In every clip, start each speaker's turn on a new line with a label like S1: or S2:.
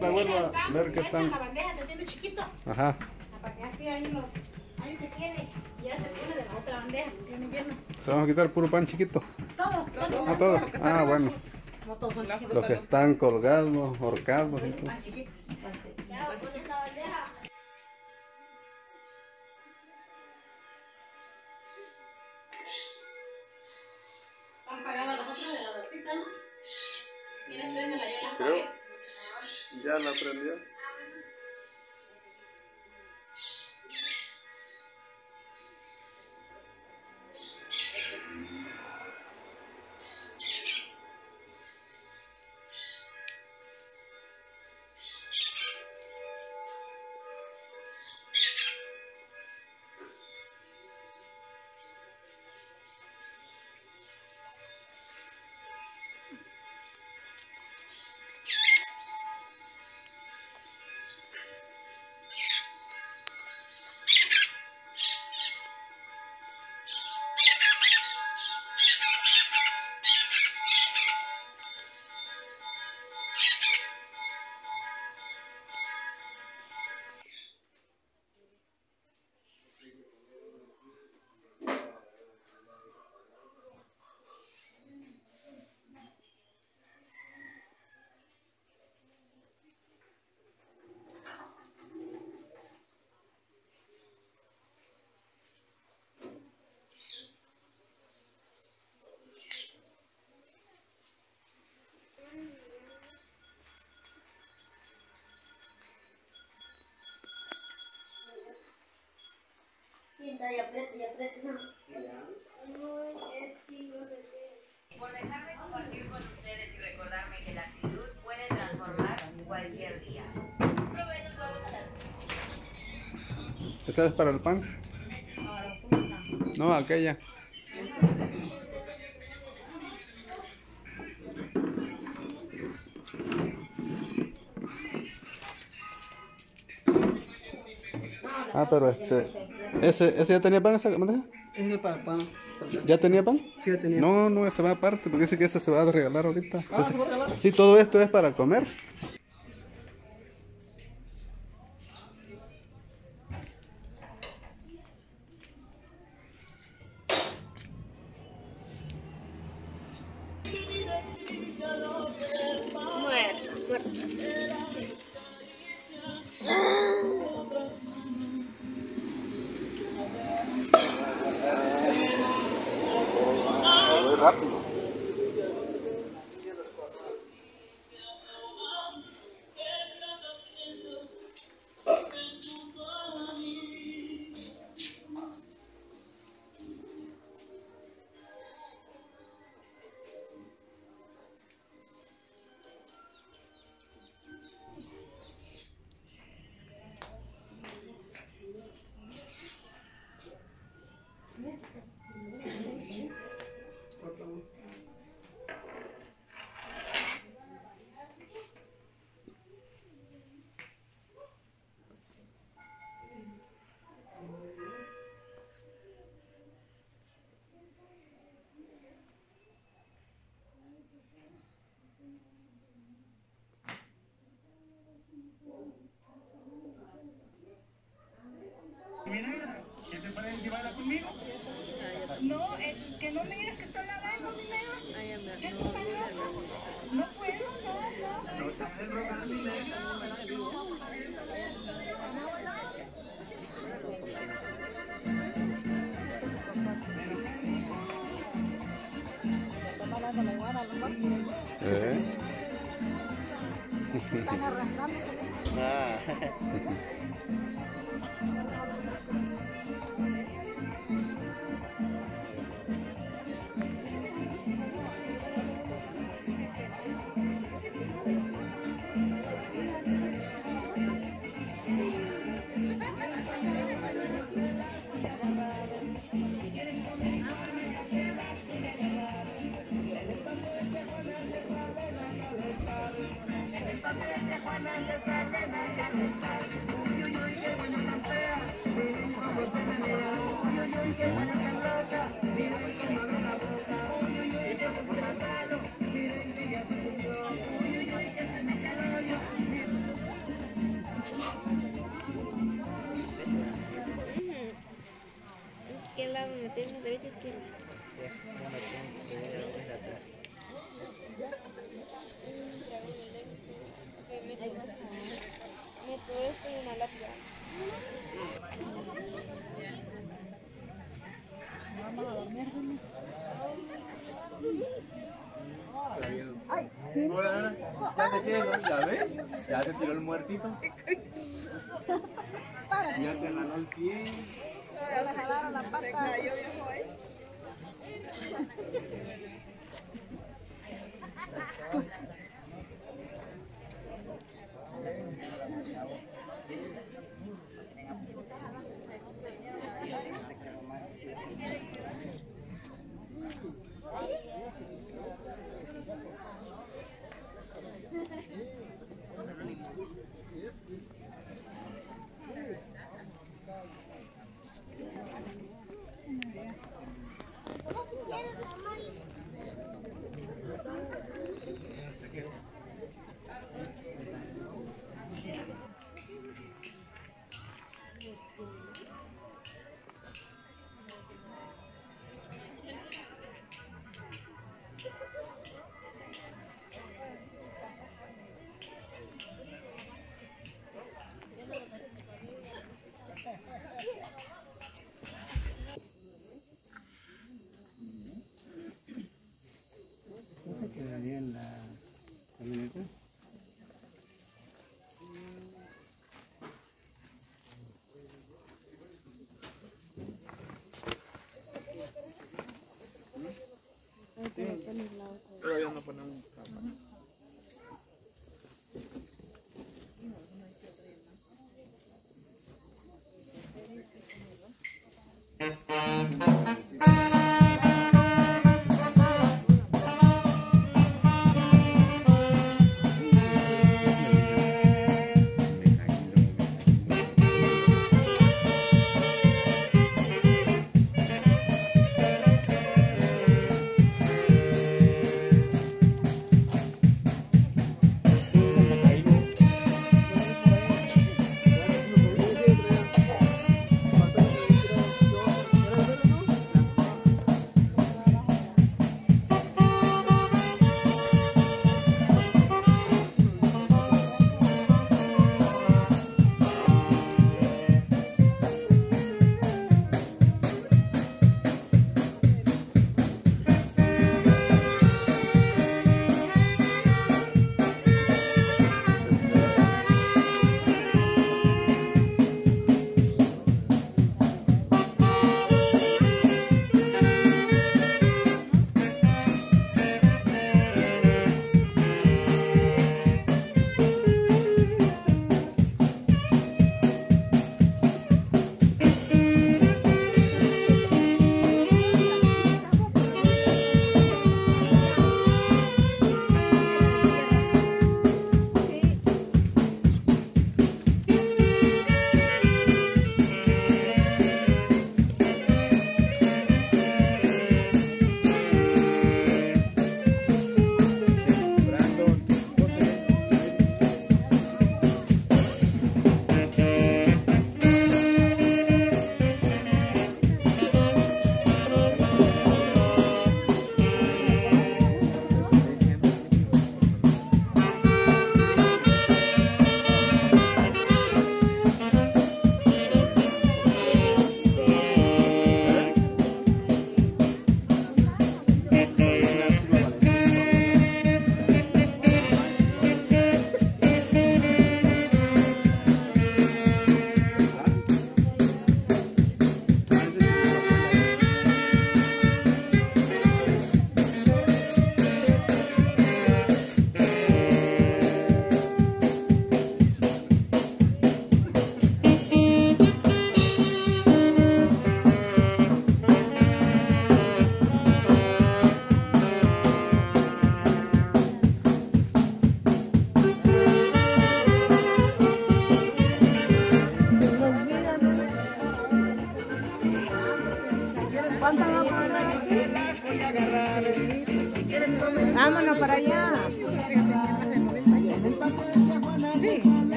S1: la
S2: vuelvo a ver qué
S3: la bandeja que tiene chiquito,
S2: Ajá.
S3: para que así ahí, lo, ahí se quede. Y ya se pone de la otra bandeja que tiene lleno.
S2: Se vamos a quitar puro pan chiquito.
S3: Todos, todos.
S2: Ah. Ah, bueno.
S3: No todos son chiquitos.
S2: Los que están colgados, horcados. y todo. Creo. Ya la prendió.
S4: Pinta y aprieta y aprieta.
S5: por dejarme compartir con ustedes y recordarme que la actitud puede transformar cualquier día. Provecho huevos a las
S2: ¿Esa es para el pan? No, aquella. Ah, pero este. ¿Ese, ese ya tenía pan esa bandeja?
S6: Es el para pan.
S2: ¿Ya tenía pan?
S6: Sí, ya tenía.
S2: No, no, ese va aparte, porque dice que ese se va a regalar ahorita. Entonces, sí, todo esto es para comer.
S3: Muerta, muerta.
S2: Rápido.
S7: No, es que no miras que estoy lavando dinero. ¿Qué te pasa? No puedo, no, no.
S2: ¿Eh?
S3: Están arrastrándose.
S2: Ah.
S1: tienes, ¿ya ves? Ya te tiró el muertito. Ya te ganó el pie.
S2: ¿No
S1: Todavía no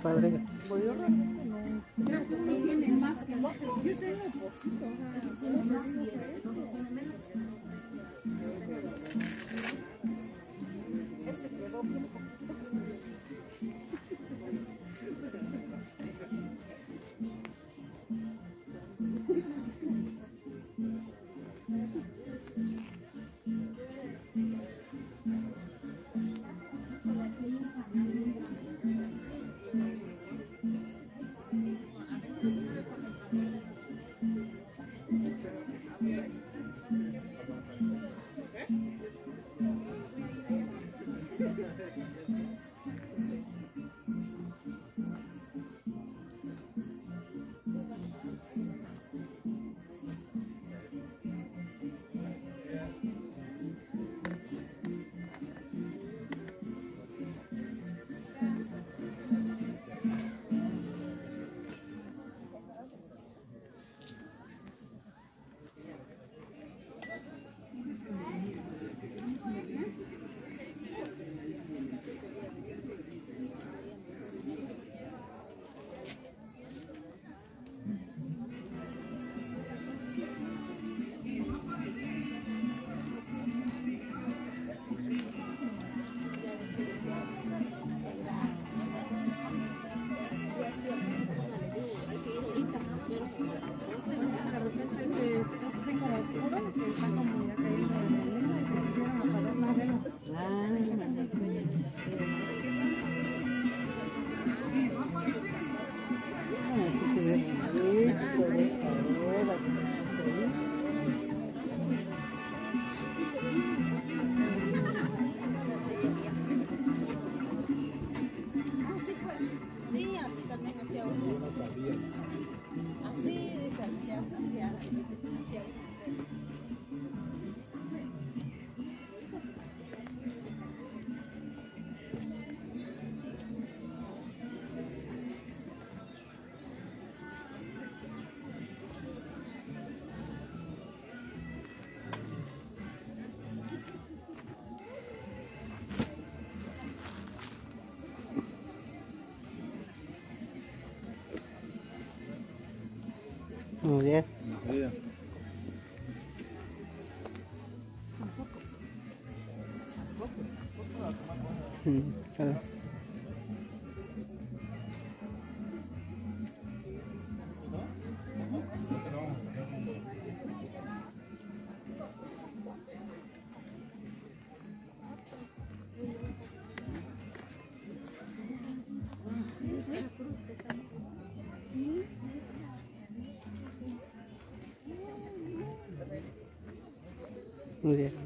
S3: padre. seguro que esta comunidad que quisieran apagar
S8: la
S9: Ừ, cho
S6: rồi. Yeah.